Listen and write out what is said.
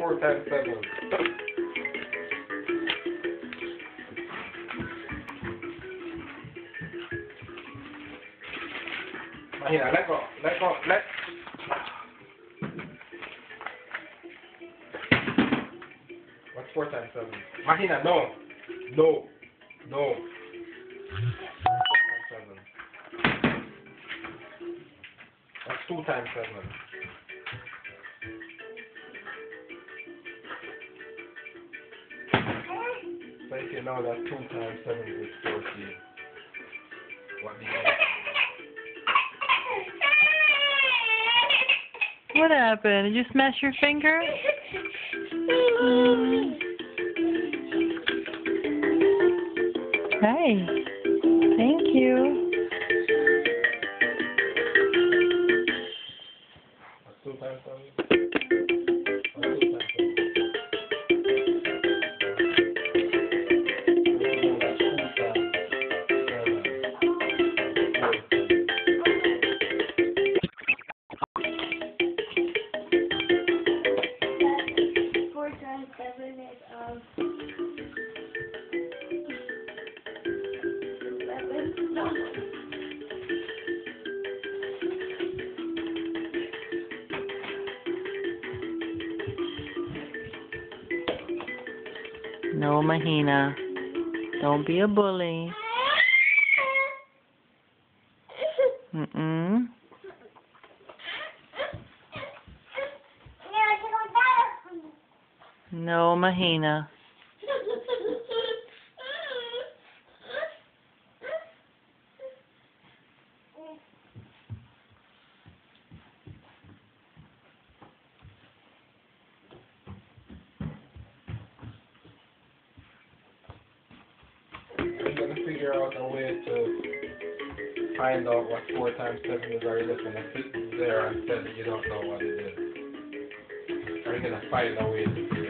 Four times seven. Mahina, let go. Let go. Let. What's four times seven? Mahina, no. No. No. Four times seven. That's two times seven. So if you know that two times seven is fourteen. What do you What happened? Did you smash your finger? Hey. Thank you. Two times seven? No, Mahina. Don't be a bully. Mm-mm. No, Mahina. You're gonna figure out a way to find out what four times seven is, or you're just gonna sit there and tell that you don't know what it is. Or you're gonna find a way to figure